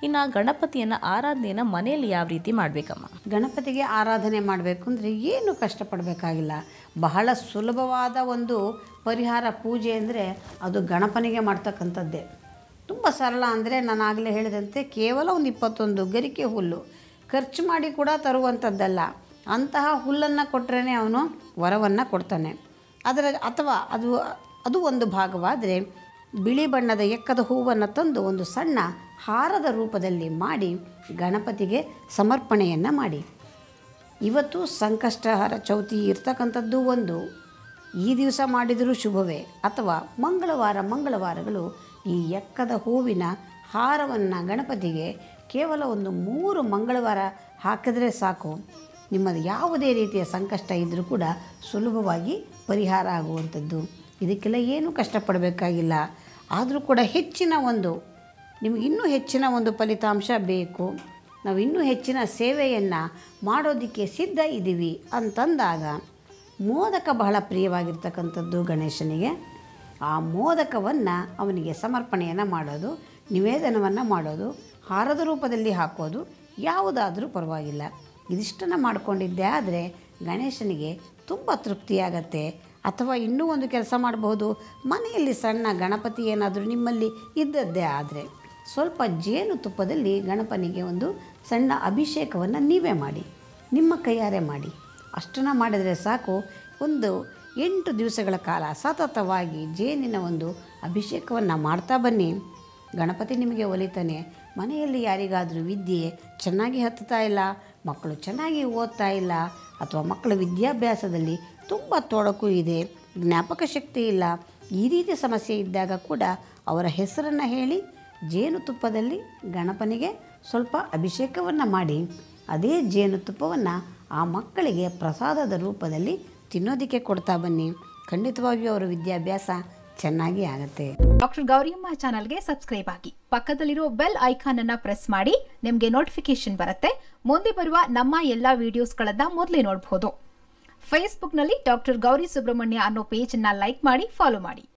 ಹೂವಿನ ಗಣಪತಿಯನ್ನ ಆರಾಧನೆಯನ್ನು ಮನೆಯಲ್ಲಿ ಯಾವ ರೀತಿ ಮಾಡಬೇಕಮ್ಮ? ಗಣಪತಿಗೆ ಆರಾಧನೆ ಮಾಡಬೇಕು ಅಂದರೆ ಏನು ಕಷ್ಟಪಡಬೇಕಾಗಿಲ್ಲ. ಬಹಳ ಸುಲಭವಾದ ಒಂದು ಪರಿಹಾರ ಪೂಜೆ ಅಂದರೆ ಅದು ಗಣಪನಿಗೆ ಮಾಡ್ತಕ್ಕಂಥದ್ದೇ. ತುಂಬ ಸರಳ ಅಂದರೆ ನಾನು ಆಗಲೇ ಹೇಳಿದಂತೆ ಕೇವಲ ಒಂದು ಇಪ್ಪತ್ತೊಂದು ಗರಿಕೆ ಹುಲ್ಲು. ಖರ್ಚು ಮಾಡಿ ಕೂಡ ತರುವಂಥದ್ದಲ್ಲ. ಅಂತಹ ಹುಲ್ಲನ್ನು ಕೊಟ್ಟರೆ ಅವನು ವರವನ್ನು ಕೊಡ್ತಾನೆ. ಅದರ ಅಥವಾ ಅದು ಅದು ಒಂದು ಭಾಗವಾದರೆ ಬಿಳಿ ಬಣ್ಣದ ಎಕ್ಕದ ಹೂವನ್ನು ತಂದು ಒಂದು ಸಣ್ಣ ಹಾರದ ರೂಪದಲ್ಲಿ ಮಾಡಿ ಗಣಪತಿಗೆ ಸಮರ್ಪಣೆಯನ್ನು ಮಾಡಿ. ಇವತ್ತು ಸಂಕಷ್ಟಹರ ಚೌತಿ ಇರ್ತಕ್ಕಂಥದ್ದು ಒಂದು. ಈ ದಿವಸ ಮಾಡಿದರೂ ಶುಭವೇ ಅಥವಾ ಮಂಗಳವಾರ ಮಂಗಳವಾರಗಳು ಈ ಎಕ್ಕದ ಹೂವಿನ ಹಾರವನ್ನು ಗಣಪತಿಗೆ ಕೇವಲ ಒಂದು ಮೂರು ಮಂಗಳವಾರ ಹಾಕಿದ್ರೆ ಸಾಕು. ನಿಮ್ಮದು ಯಾವುದೇ ರೀತಿಯ ಸಂಕಷ್ಟ ಇದ್ದರೂ ಕೂಡ ಸುಲಭವಾಗಿ ಪರಿಹಾರ ಆಗುವಂಥದ್ದು. ಇದಕ್ಕೆಲ್ಲ ಏನೂ ಕಷ್ಟಪಡಬೇಕಾಗಿಲ್ಲ. ಆದರೂ ಕೂಡ ಹೆಚ್ಚಿನ ಒಂದು ನಿಮಗೆ ಇನ್ನೂ ಹೆಚ್ಚಿನ ಒಂದು ಫಲಿತಾಂಶ ಬೇಕು. ನಾವು ಇನ್ನೂ ಹೆಚ್ಚಿನ ಸೇವೆಯನ್ನು ಮಾಡೋದಕ್ಕೆ ಸಿದ್ಧ ಇದ್ದೀವಿ ಅಂತಂದಾಗ ಮೋದಕ ಬಹಳ ಪ್ರಿಯವಾಗಿರ್ತಕ್ಕಂಥದ್ದು ಗಣೇಶನಿಗೆ. ಆ ಮೋದಕವನ್ನು ಅವನಿಗೆ ಸಮರ್ಪಣೆಯನ್ನು ಮಾಡೋದು, ನಿವೇದನವನ್ನು ಮಾಡೋದು, ಹಾರದ ರೂಪದಲ್ಲಿ ಹಾಕೋದು ಯಾವುದಾದರೂ ಪರವಾಗಿಲ್ಲ. ಇದಿಷ್ಟನ್ನು ಮಾಡಿಕೊಂಡಿದ್ದೆ ಆದರೆ ಗಣೇಶನಿಗೆ ತುಂಬ ತೃಪ್ತಿಯಾಗತ್ತೆ. ಅಥವಾ ಇನ್ನೂ ಒಂದು ಕೆಲಸ ಮಾಡಬಹುದು. ಮನೆಯಲ್ಲಿ ಸಣ್ಣ ಗಣಪತಿ ಏನಾದರೂ ನಿಮ್ಮಲ್ಲಿ ಇದ್ದದ್ದೇ ಆದರೆ. ಸ್ವಲ್ಪ ಜೇನುತುಪ್ಪದಲ್ಲಿ ಗಣಪನಿಗೆ ಒಂದು ಸಣ್ಣ ಅಭಿಷೇಕವನ್ನು ನೀವೇ ಮಾಡಿ, ನಿಮ್ಮ ಕೈಯಾರೆ ಮಾಡಿ. ಅಷ್ಟನ್ನು ಮಾಡಿದರೆ ಸಾಕು. ಒಂದು ಎಂಟು ದಿವಸಗಳ ಕಾಲ ಸತತವಾಗಿ ಜೇನಿನ ಒಂದು ಅಭಿಷೇಕವನ್ನು ಮಾಡ್ತಾ ಬನ್ನಿ. ಗಣಪತಿ ನಿಮಗೆ ಒಲಿತಾನೆ. ಮನೆಯಲ್ಲಿ ಯಾರಿಗಾದರೂ ವಿದ್ಯೆ ಚೆನ್ನಾಗಿ ಹತ್ತುತ್ತಾ ಇಲ್ಲ, ಮಕ್ಕಳು ಚೆನ್ನಾಗಿ ಓದ್ತಾ ಇಲ್ಲ, ಅಥವಾ ಮಕ್ಕಳ ವಿದ್ಯಾಭ್ಯಾಸದಲ್ಲಿ ತುಂಬ ತೊಡಕು ಇದೆ, ಜ್ಞಾಪಕ ಶಕ್ತಿ ಇಲ್ಲ, ಈ ರೀತಿ ಸಮಸ್ಯೆ ಇದ್ದಾಗ ಕೂಡ ಅವರ ಹೆಸರನ್ನು ಹೇಳಿ ಜೇನುತುಪ್ಪದಲ್ಲಿ ಗಣಪನಿಗೆ ಸ್ವಲ್ಪ ಅಭಿಷೇಕವನ್ನು ಮಾಡಿ. ಅದೇ ಜೇನುತುಪ್ಪವನ್ನು ಆ ಮಕ್ಕಳಿಗೆ ಪ್ರಸಾದದ ರೂಪದಲ್ಲಿ ತಿನ್ನೋದಕ್ಕೆ ಕೊಡ್ತಾ ಬನ್ನಿ. ಖಂಡಿತವಾಗಿಯೂ ಅವರ ವಿದ್ಯಾಭ್ಯಾಸ ಚೆನ್ನಾಗಿ ಆಗುತ್ತೆ. ಡಾಕ್ಟರ್ ಗೌರಿಯಮ್ಮ ಚಾನಲ್ಗೆ ಸಬ್ಸ್ಕ್ರೈಬ್ ಆಗಿ. ಪಕ್ಕದಲ್ಲಿರೋ ಬೆಲ್ ಐಕಾನ್ ಅನ್ನ ಪ್ರೆಸ್ ಮಾಡಿ. ನಿಮಗೆ ನೋಟಿಫಿಕೇಶನ್ ಬರುತ್ತೆ. ಮುಂದೆ ಬರುವ ನಮ್ಮ ಎಲ್ಲಾ ವಿಡಿಯೋಸ್ಗಳನ್ನ ಮೊದಲೇ ನೋಡಬಹುದು ಫೇಸ್ಬುಕ್ನಲ್ಲಿ ಡಾಕ್ಟರ್ ಗೌರಿ ಸುಬ್ರಹ್ಮಣ್ಯ ಅನ್ನೋ ಪೇಜ್ ಅನ್ನ ಲೈಕ್ ಮಾಡಿ, ಫಾಲೋ ಮಾಡಿ.